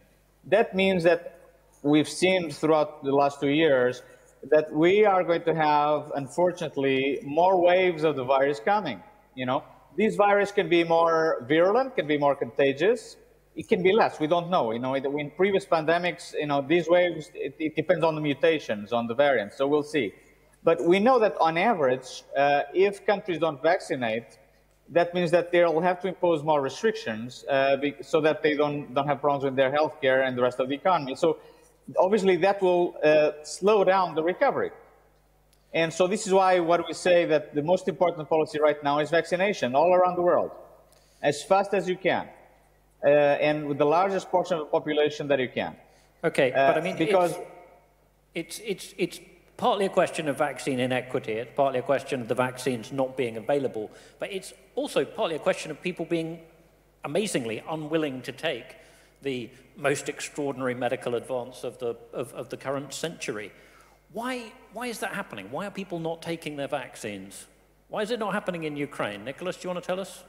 that means that we've seen throughout the last two years that we are going to have, unfortunately, more waves of the virus coming. You know, these virus can be more virulent, can be more contagious. It can be less. We don't know. You know, in previous pandemics, you know, these waves, it, it depends on the mutations, on the variants. So we'll see. But we know that on average, uh, if countries don't vaccinate, that means that they'll have to impose more restrictions uh, so that they don't, don't have problems with their healthcare and the rest of the economy. So obviously that will uh, slow down the recovery. And so this is why what we say that the most important policy right now is vaccination all around the world, as fast as you can, uh, and with the largest portion of the population that you can. Okay, but I mean, because it's, it's, it's, it's partly a question of vaccine inequity, it's partly a question of the vaccines not being available, but it's also partly a question of people being amazingly unwilling to take the most extraordinary medical advance of the, of, of the current century. Why, why is that happening? Why are people not taking their vaccines? Why is it not happening in Ukraine? Nicholas, do you want to tell us?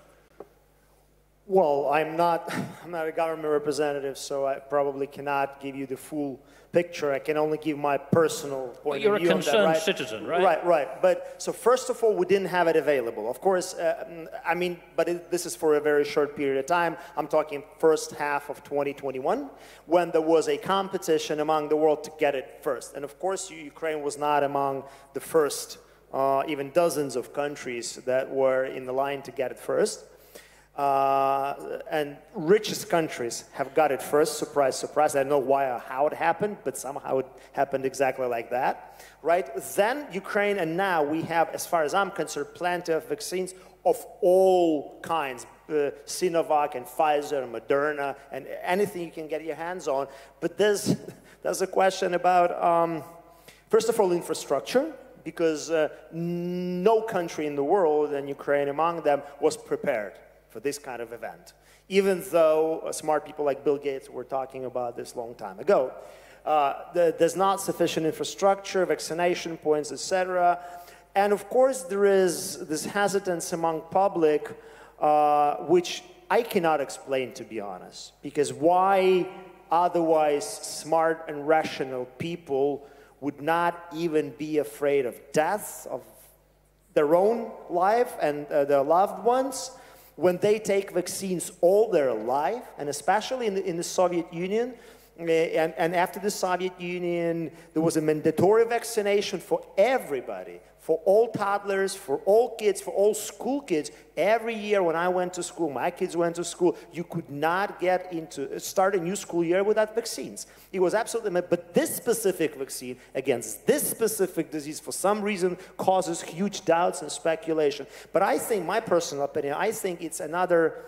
Well, I'm not, I'm not a government representative, so I probably cannot give you the full picture. I can only give my personal point of view. You're a concerned that, right? citizen, right? Right, right. But so first of all, we didn't have it available. Of course, uh, I mean, but it, this is for a very short period of time. I'm talking first half of 2021, when there was a competition among the world to get it first. And of course, Ukraine was not among the first, uh, even dozens of countries that were in the line to get it first. Uh, and richest countries have got it first. Surprise, surprise. I don't know why or how it happened, but somehow it happened exactly like that, right? Then Ukraine, and now we have, as far as I'm concerned, plenty of vaccines of all kinds. Uh, Sinovac and Pfizer and Moderna and anything you can get your hands on. But there's, there's a question about, um, first of all, infrastructure because uh, no country in the world, and Ukraine among them, was prepared for this kind of event, even though uh, smart people like Bill Gates were talking about this long time ago. Uh, the, there's not sufficient infrastructure, vaccination points, etc. And of course, there is this hesitance among public, uh, which I cannot explain, to be honest, because why otherwise smart and rational people would not even be afraid of death, of their own life and uh, their loved ones when they take vaccines all their life, and especially in the, in the Soviet Union. Uh, and, and after the Soviet Union, there was a mandatory vaccination for everybody for all toddlers, for all kids, for all school kids. Every year when I went to school, my kids went to school, you could not get into, start a new school year without vaccines. It was absolutely, but this specific vaccine against this specific disease, for some reason, causes huge doubts and speculation. But I think, my personal opinion, I think it's another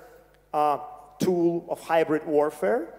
uh, tool of hybrid warfare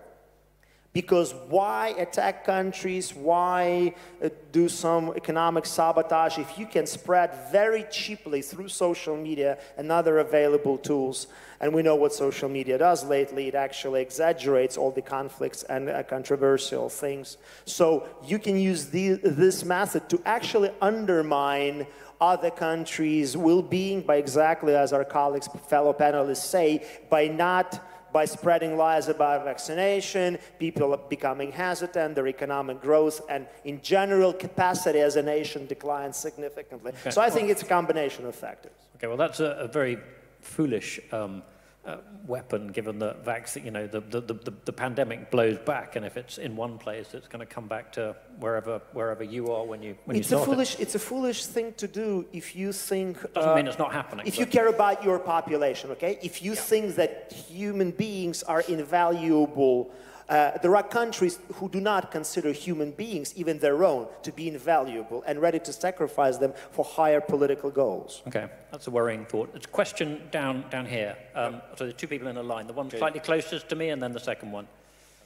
because why attack countries? Why uh, do some economic sabotage if you can spread very cheaply through social media and other available tools? And we know what social media does lately. It actually exaggerates all the conflicts and uh, controversial things. So you can use the, this method to actually undermine other countries' well-being by exactly as our colleagues, fellow panelists say, by not by spreading lies about vaccination, people are becoming hesitant, their economic growth, and in general, capacity as a nation declines significantly. Okay. So I think it's a combination of factors. Okay, well, that's a, a very foolish um, uh, weapon, given that vaccine, you know, the, the, the, the, pandemic blows back, and if it's in one place, it's going to come back to wherever wherever you are when you when it's you a foolish it. it's a foolish thing to do if you think doesn't uh, mean it's not happening. If you care about your population, okay, if you yeah. think that human beings are invaluable uh, there are countries who do not consider human beings, even their own, to be invaluable and ready to sacrifice them for higher political goals. Okay, that's a worrying thought. It's a question down, down here. Um, so there's two people in a line. The one okay. slightly closest to me and then the second one.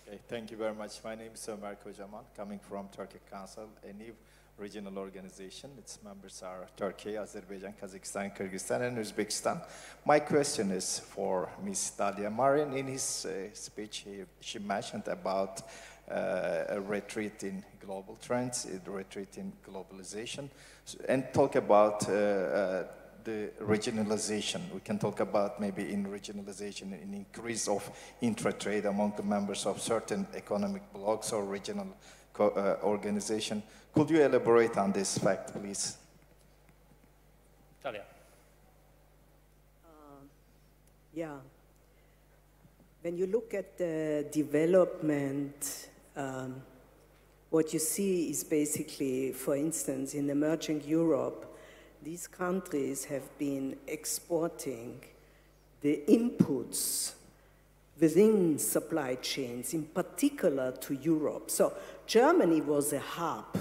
Okay, thank you very much. My name is Marco Jaman, coming from Turkic Council, a new regional organization. Its members are Turkey, Azerbaijan, Kazakhstan, Kyrgyzstan, and Uzbekistan. My question is for Ms. Dalia Marin. In his uh, speech, he, she mentioned about uh, a retreat in global trends, a retreat in globalization, and talk about uh, uh, the regionalization. We can talk about maybe in regionalization, an increase of intra-trade among the members of certain economic blocs or regional organization. Could you elaborate on this fact, please? Dalia. Uh, yeah. When you look at the development, um, what you see is basically, for instance, in emerging Europe, these countries have been exporting the inputs within supply chains, in particular to Europe. So Germany was a hub.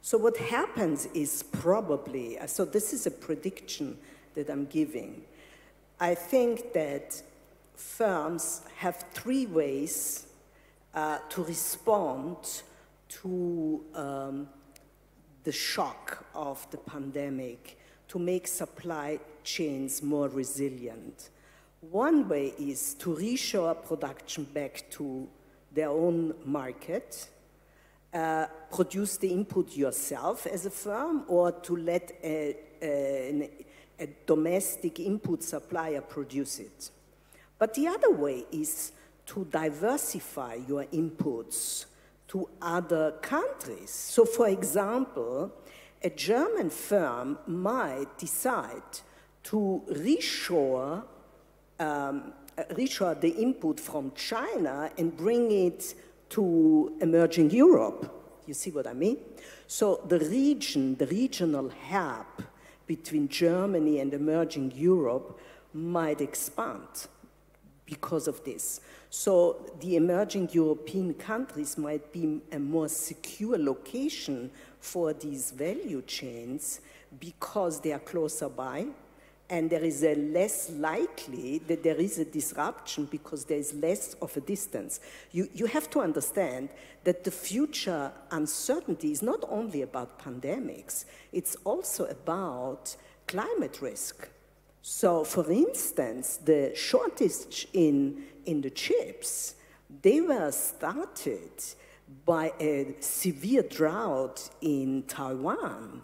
So what happens is probably, so this is a prediction that I'm giving. I think that firms have three ways uh, to respond to um, the shock of the pandemic to make supply chains more resilient. One way is to reshore production back to their own market, uh, produce the input yourself as a firm, or to let a, a, a domestic input supplier produce it. But the other way is to diversify your inputs to other countries. So, for example, a German firm might decide to reshore um, reshore the input from China and bring it to emerging Europe. You see what I mean? So the region, the regional hub between Germany and emerging Europe might expand because of this. So the emerging European countries might be a more secure location for these value chains because they are closer by, and there is a less likely that there is a disruption because there is less of a distance. You, you have to understand that the future uncertainty is not only about pandemics, it's also about climate risk. So, for instance, the shortage in, in the chips, they were started by a severe drought in Taiwan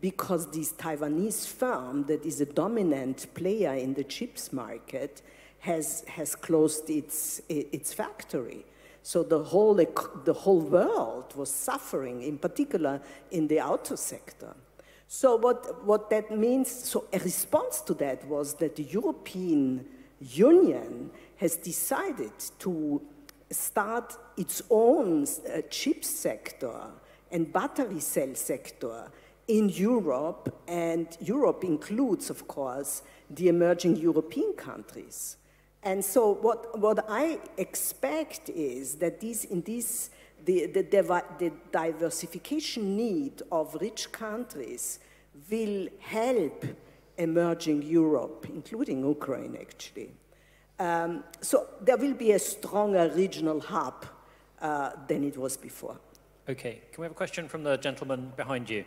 because this Taiwanese firm that is a dominant player in the chips market has, has closed its, its factory. So the whole, the whole world was suffering, in particular in the auto sector. So what, what that means, so a response to that was that the European Union has decided to start its own uh, chip sector and battery cell sector in Europe, and Europe includes, of course, the emerging European countries. And so what, what I expect is that these, in this, the, the, the diversification need of rich countries will help emerging Europe, including Ukraine, actually. Um, so there will be a stronger regional hub uh, than it was before. Okay, can we have a question from the gentleman behind you?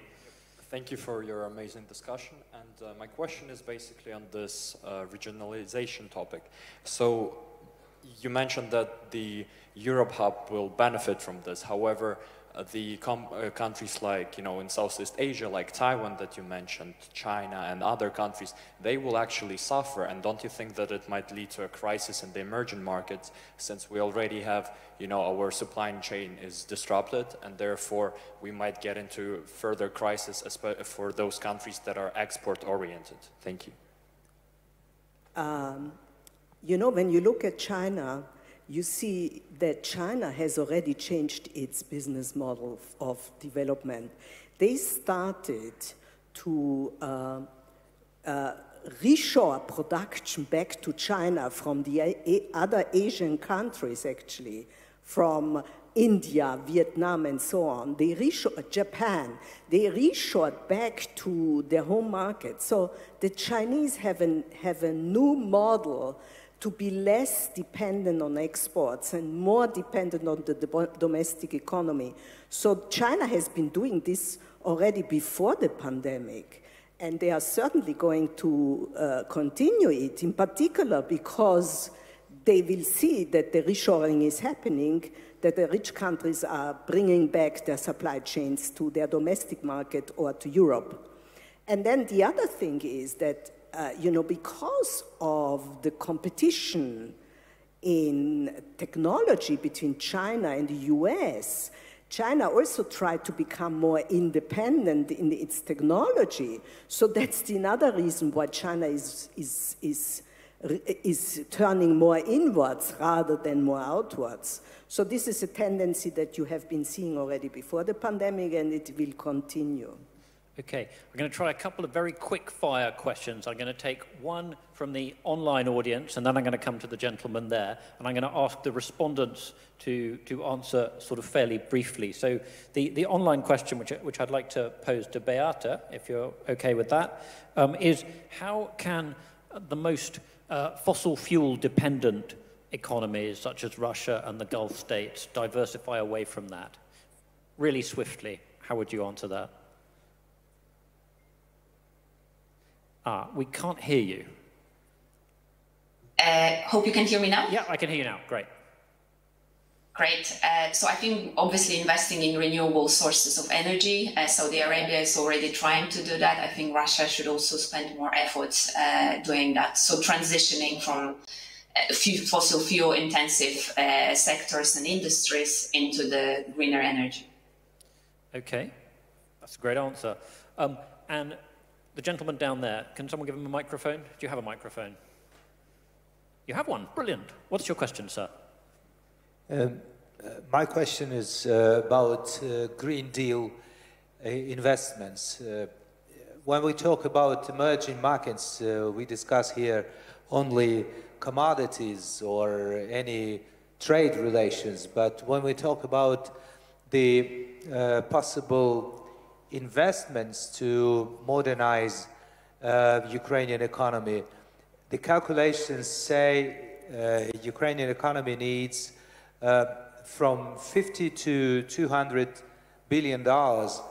Thank you for your amazing discussion. And uh, my question is basically on this uh, regionalization topic. So you mentioned that the Europe Hub will benefit from this. However, the uh, countries like, you know, in Southeast Asia, like Taiwan that you mentioned, China and other countries, they will actually suffer. And don't you think that it might lead to a crisis in the emerging markets since we already have, you know, our supply chain is disrupted and therefore we might get into further crisis for those countries that are export oriented? Thank you. Um, you know, when you look at China, you see that China has already changed its business model of development. They started to uh, uh, reshore production back to China from the other Asian countries, actually, from India, Vietnam, and so on. They reshored Japan. They reshored back to their home market. So the Chinese have, an, have a new model to be less dependent on exports and more dependent on the domestic economy. So China has been doing this already before the pandemic, and they are certainly going to uh, continue it, in particular because they will see that the reshoring is happening, that the rich countries are bringing back their supply chains to their domestic market or to Europe. And then the other thing is that uh, you know, because of the competition in technology between China and the US, China also tried to become more independent in its technology. So that's the another reason why China is, is, is, is turning more inwards rather than more outwards. So this is a tendency that you have been seeing already before the pandemic and it will continue. Okay, we're going to try a couple of very quick fire questions. I'm going to take one from the online audience, and then I'm going to come to the gentleman there, and I'm going to ask the respondents to, to answer sort of fairly briefly. So the, the online question, which, which I'd like to pose to Beata, if you're okay with that, um, is how can the most uh, fossil fuel dependent economies, such as Russia and the Gulf states, diversify away from that? Really swiftly, how would you answer that? Ah, we can't hear you. Uh, hope you can hear me now. Yeah, I can hear you now. Great. Great. Uh, so I think obviously investing in renewable sources of energy. Uh, Saudi Arabia is already trying to do that. I think Russia should also spend more efforts uh, doing that. So transitioning from uh, fossil fuel intensive uh, sectors and industries into the greener energy. Okay, that's a great answer. Um, and the gentleman down there, can someone give him a microphone? Do you have a microphone? You have one. Brilliant. What's your question, sir? Um, uh, my question is uh, about uh, Green Deal uh, investments. Uh, when we talk about emerging markets, uh, we discuss here only commodities or any trade relations. But when we talk about the possible investments to modernize uh, Ukrainian economy. The calculations say uh, Ukrainian economy needs uh, from 50 to 200 billion dollars.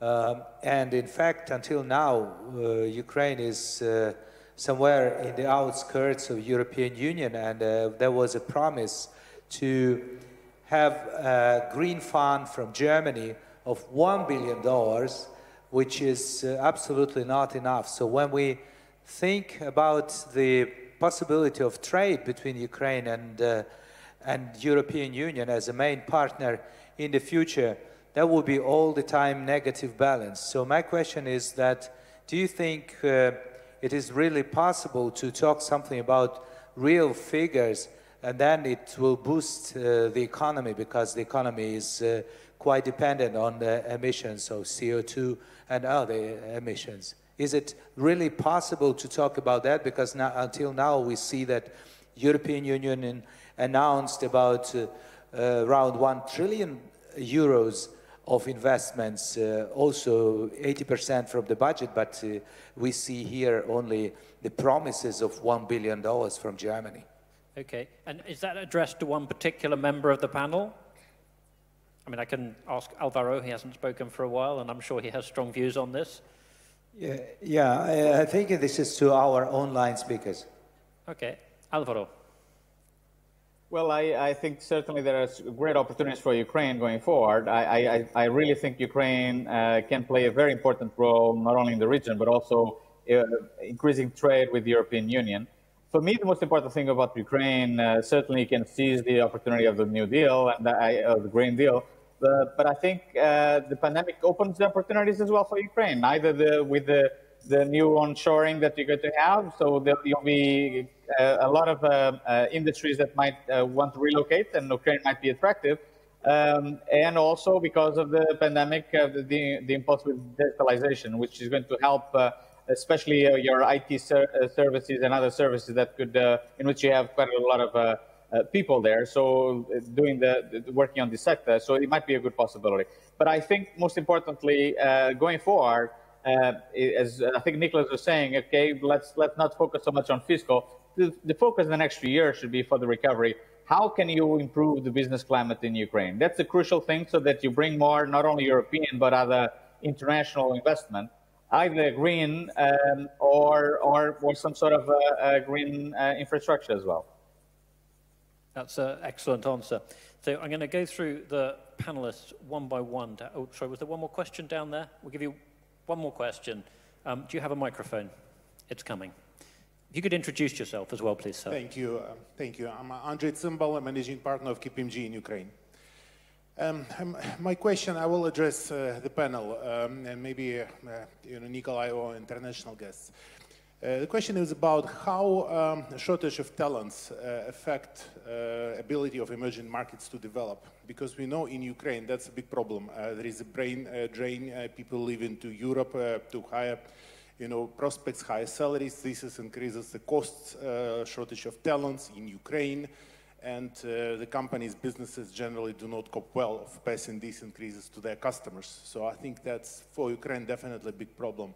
Um, and in fact, until now, uh, Ukraine is uh, somewhere in the outskirts of European Union, and uh, there was a promise to have a green fund from Germany of $1 billion, which is uh, absolutely not enough. So when we think about the possibility of trade between Ukraine and, uh, and European Union as a main partner in the future, that will be all the time negative balance. So my question is that, do you think uh, it is really possible to talk something about real figures and then it will boost uh, the economy because the economy is uh, quite dependent on the emissions of CO2 and other emissions. Is it really possible to talk about that? Because now, until now we see that European Union announced about uh, uh, around 1 trillion euros of investments, uh, also 80% from the budget, but uh, we see here only the promises of $1 billion from Germany. Okay, and is that addressed to one particular member of the panel? I mean, I can ask Alvaro, he hasn't spoken for a while, and I'm sure he has strong views on this. Yeah, yeah I, I think this is to our online speakers. Okay, Alvaro. Well, I, I, think certainly there are great opportunities for Ukraine going forward. I, I, I really think Ukraine uh, can play a very important role, not only in the region, but also uh, increasing trade with the European Union. For me, the most important thing about Ukraine uh, certainly can seize the opportunity of the New Deal and the, the Green Deal. But, but I think uh, the pandemic opens the opportunities as well for Ukraine, either the, with the the new onshoring that you're going to have. So there will be uh, a lot of uh, uh, industries that might uh, want to relocate, and Ukraine might be attractive. Um, and also because of the pandemic, uh, the, the impulse with digitalization, which is going to help, uh, especially your IT ser services and other services that could, in which you have quite a lot of people there. So doing the, the, working on this sector, so it might be a good possibility. But I think most importantly, going forward uh, as I think Nicholas was saying, okay, let's let's not focus so much on fiscal. The, the, focus in the next few years should be for the recovery. How can you improve the business climate in Ukraine? That's a crucial thing, so that you bring more not only European but other international investment, either green um, or, or or some sort of a, a green uh, infrastructure as well. That's an excellent answer. So I'm going to go through the panelists one by one. To, oh, sorry, was there one more question down there? We'll give you one more question. Um, do you have a microphone? It's coming. If you could introduce yourself as well, please, sir. Thank you. Uh, thank you. I'm Andrei Tsimbal, managing partner of KPMG in Ukraine. Um, um, my question, I will address uh, the panel um, and maybe uh, you know, Nikolai or international guests. Uh, the question is about how um, shortage of talents uh, affect uh, ability of emerging markets to develop. Because we know in Ukraine that's a big problem. Uh, there is a brain uh, drain. People leaving to Europe to higher, you know, prospects, higher salaries. This is increases the cost, shortage of talents in Ukraine, and the companies, businesses generally do not cope well of passing these increases to their customers. So I think that's for Ukraine definitely a big problem.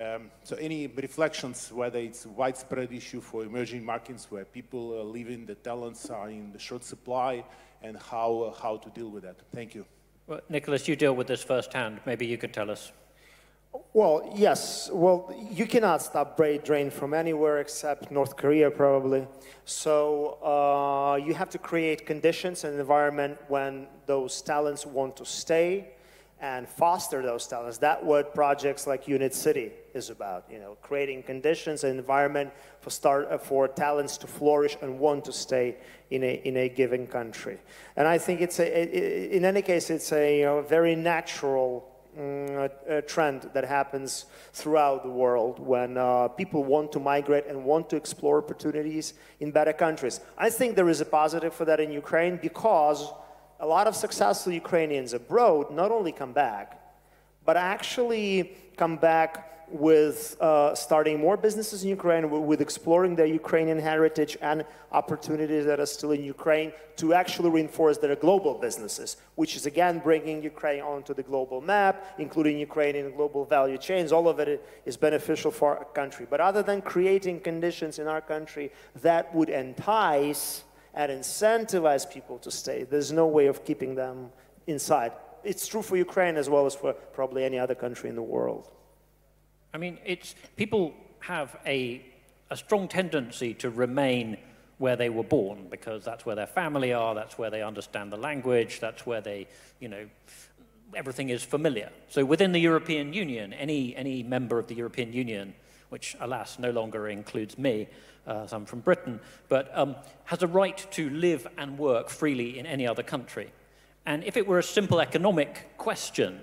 Um, so any reflections, whether it's a widespread issue for emerging markets where people are leaving, the talents are in the short supply, and how, uh, how to deal with that? Thank you. Well, Nicholas, you deal with this firsthand. Maybe you could tell us. Well, yes. Well, you cannot stop brain drain from anywhere except North Korea, probably. So uh, you have to create conditions and environment when those talents want to stay and foster those talents. That's what projects like Unit City is about, you know, creating conditions and environment for, start, uh, for talents to flourish and want to stay in a, in a given country. And I think it's, a, in any case, it's a you know, very natural mm, a trend that happens throughout the world when uh, people want to migrate and want to explore opportunities in better countries. I think there is a positive for that in Ukraine because a lot of successful Ukrainians abroad not only come back, but actually come back with uh, starting more businesses in Ukraine, with exploring their Ukrainian heritage and opportunities that are still in Ukraine to actually reinforce their global businesses, which is again bringing Ukraine onto the global map, including Ukrainian global value chains. All of it is beneficial for our country. But other than creating conditions in our country that would entice and incentivize people to stay. There's no way of keeping them inside. It's true for Ukraine as well as for probably any other country in the world. I mean, it's people have a, a strong tendency to remain where they were born because that's where their family are, that's where they understand the language, that's where they, you know, everything is familiar. So within the European Union, any, any member of the European Union, which alas no longer includes me, uh, I'm from Britain, but um, has a right to live and work freely in any other country. And if it were a simple economic question,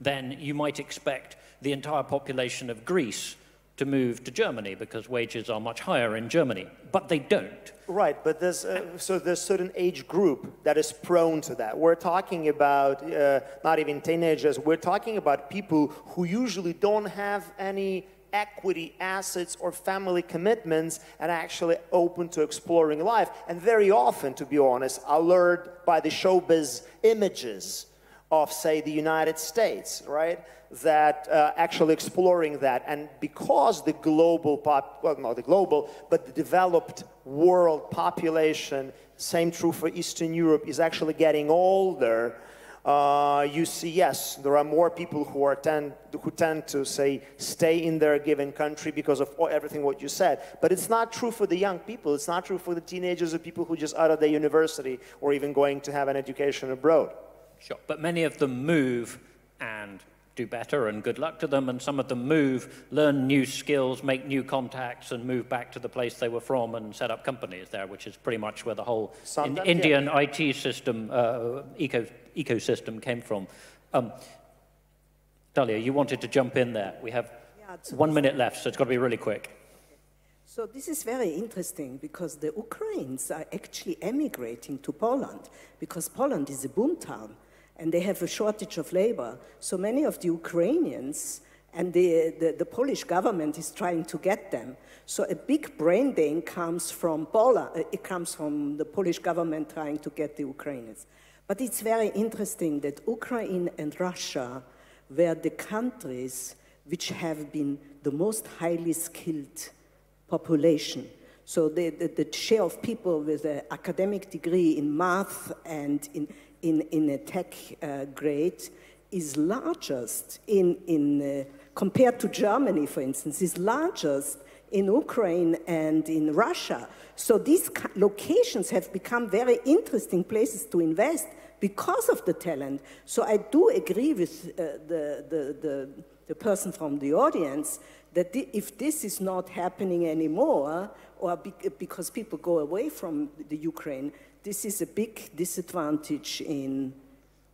then you might expect the entire population of Greece to move to Germany because wages are much higher in Germany, but they don't. Right, but there's uh, so there's certain age group that is prone to that. We're talking about uh, not even teenagers. We're talking about people who usually don't have any equity assets or family commitments and actually open to exploring life. And very often to be honest are lured by the showbiz images of say the united states right that uh, actually exploring that. And because the global pop well not the global but the developed world population same true for eastern europe is actually getting older uh, you see, yes, there are more people who, are tend, who tend to, say, stay in their given country because of everything what you said. But it's not true for the young people. It's not true for the teenagers or people who just out of the university or even going to have an education abroad. Sure, but many of them move and do better and good luck to them and some of them move learn new skills make new contacts and move back to the place they were from and set up companies there which is pretty much where the whole in, indian yeah. it system uh, eco, ecosystem came from. Um, dalia you wanted to jump in there. We have yeah, one minute left so it's got to be really quick. So this is very interesting because the Ukrainians are actually emigrating to Poland because Poland is a boom town and they have a shortage of labor. So many of the Ukrainians and the, the, the, Polish government is trying to get them. So a big brain drain comes from Poland, uh, it comes from the Polish government trying to get the Ukrainians. But it's very interesting that Ukraine and Russia were the countries which have been the most highly skilled population. So the, the, the share of people with an academic degree in math and in in, in a tech uh, grade is largest in, in uh, compared to Germany, for instance, is largest in Ukraine and in Russia. So these locations have become very interesting places to invest because of the talent. So I do agree with uh, the, the, the, the, person from the audience that the, if this is not happening anymore, or be because people go away from the Ukraine, this is a big disadvantage in,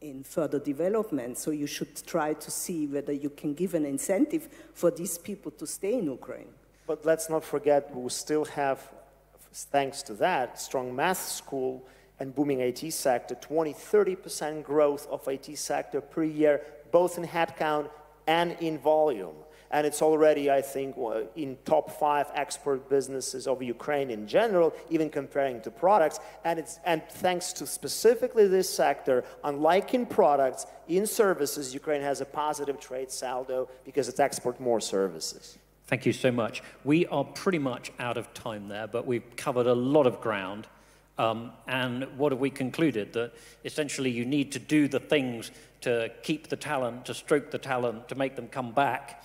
in further development. So you should try to see whether you can give an incentive for these people to stay in Ukraine. But let's not forget we still have, thanks to that, strong math school and booming IT sector, 20, 30% growth of IT sector per year, both in headcount and in volume and it's already, I think, in top five export businesses of Ukraine in general, even comparing to products. And, it's, and thanks to specifically this sector, unlike in products, in services, Ukraine has a positive trade saldo because it exports more services. Thank you so much. We are pretty much out of time there, but we've covered a lot of ground. Um, and what have we concluded? That essentially you need to do the things to keep the talent, to stroke the talent, to make them come back.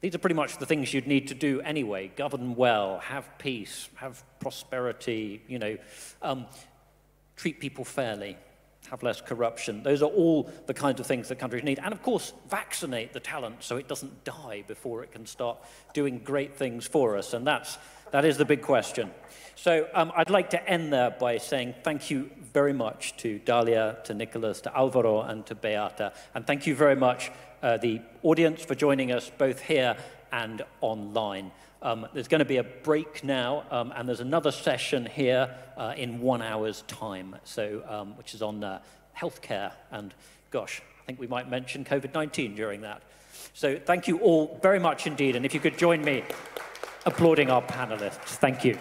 These are pretty much the things you'd need to do anyway. Govern well, have peace, have prosperity, you know, um, treat people fairly, have less corruption. Those are all the kinds of things that countries need. And of course, vaccinate the talent so it doesn't die before it can start doing great things for us. And that's, that is the big question. So um, I'd like to end there by saying thank you very much to Dalia, to Nicholas, to Alvaro, and to Beata. And thank you very much uh, the audience for joining us both here and online. Um, there's going to be a break now, um, and there's another session here uh, in one hour's time, so um, which is on uh, healthcare. And gosh, I think we might mention COVID-19 during that. So thank you all very much indeed, and if you could join me applauding our panelists. Thank you.